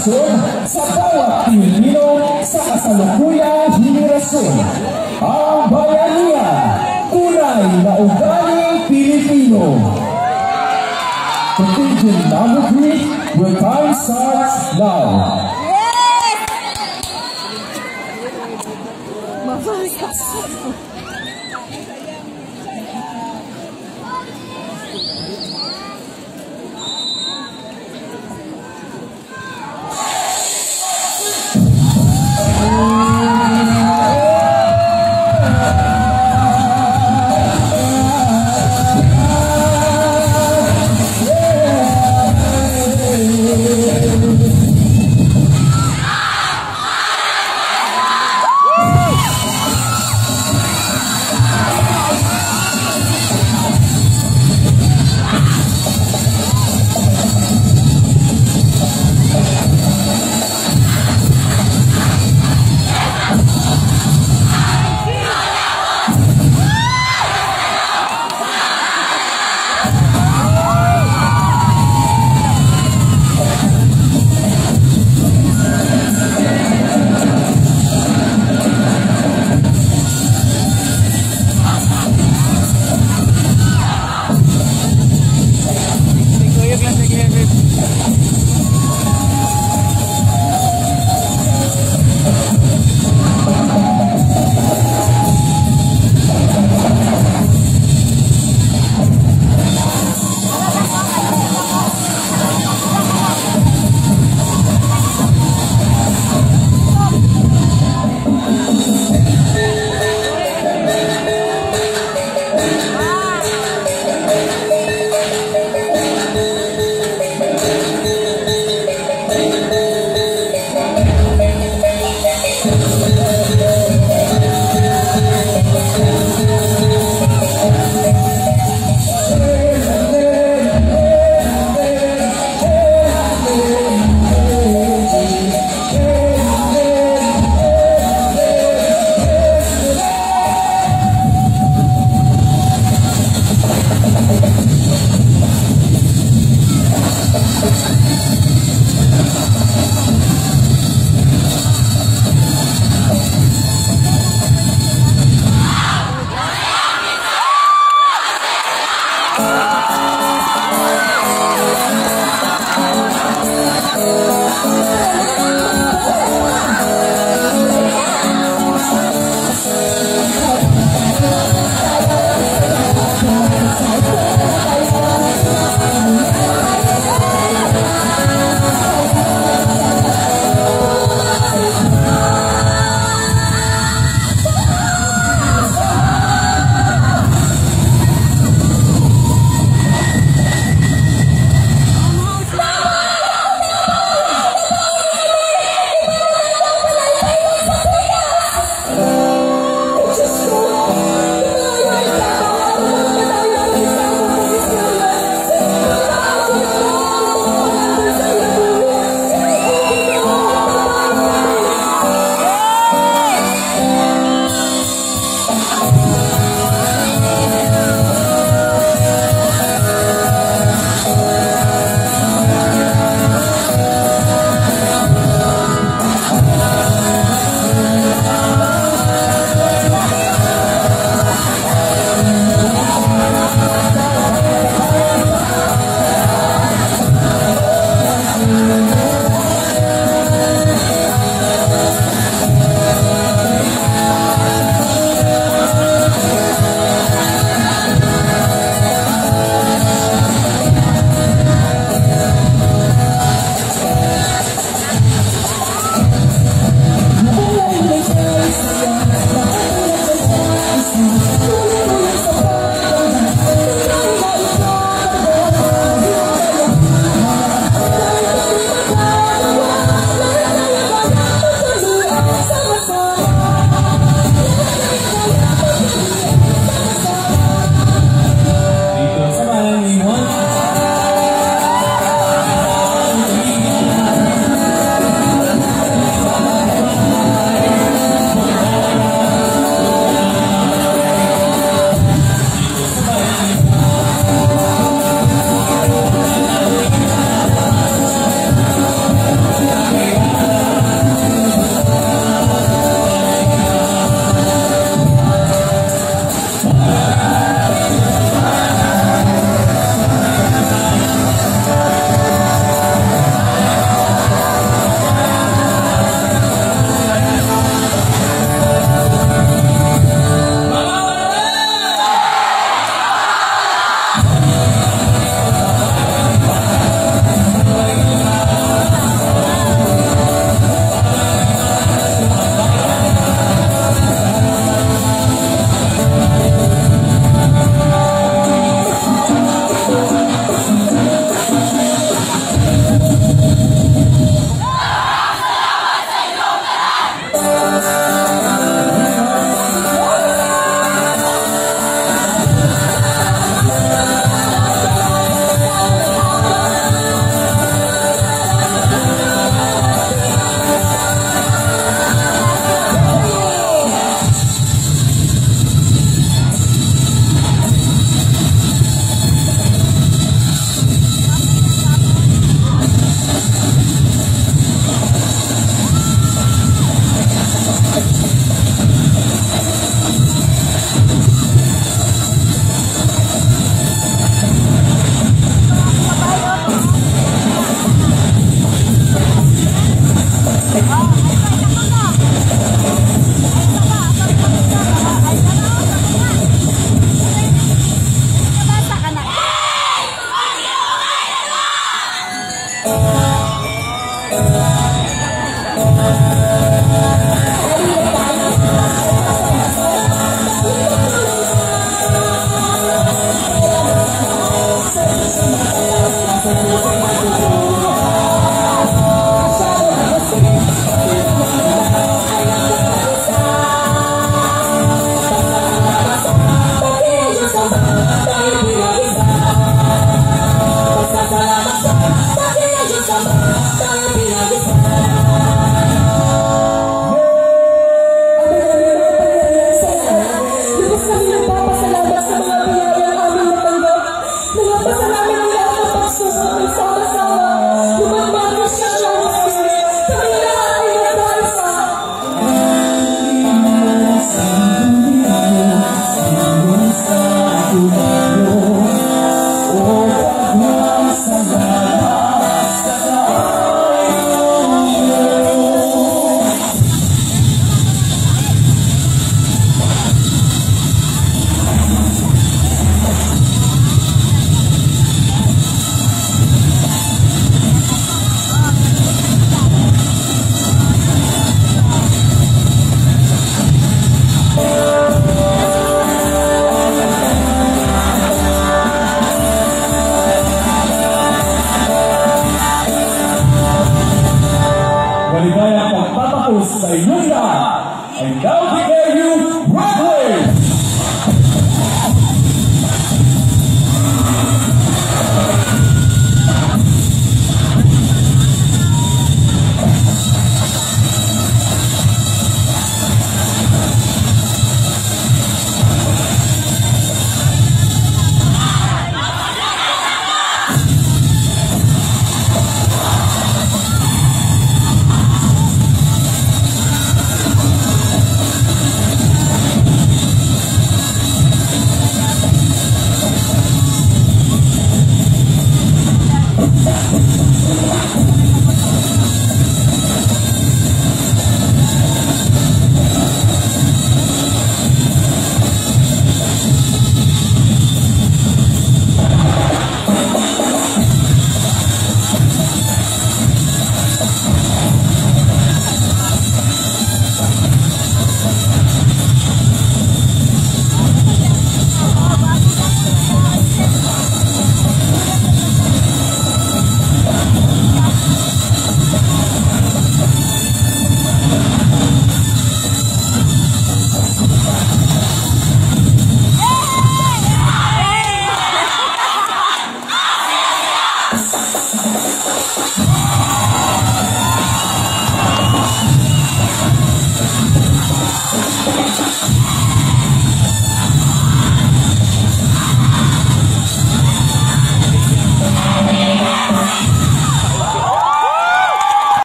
inspirasyon sa bawat Pilipino sa kasalukuyang henerasyon. Ang bayaniya, tunay na ugaling Pilipino. Contingent number three, your time starts now.